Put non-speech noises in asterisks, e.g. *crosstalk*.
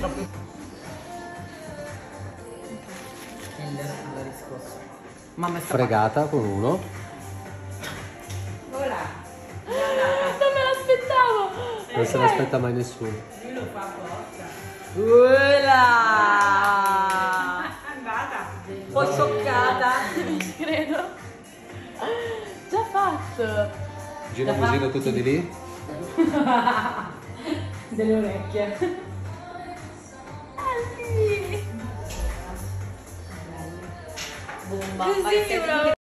Troppo. Kinder alla riscossa. Mamma è Fregata con uno. Ora. Non me l'aspettavo. Non se l'aspetta mai nessuno. Lui lo fa apposta. È andata. Un po' scioccata. Non ci credo. Già fatto. Gira il musino tutto di lì. *laughs* Delle orecchie. bomba. Üzülmüyorum.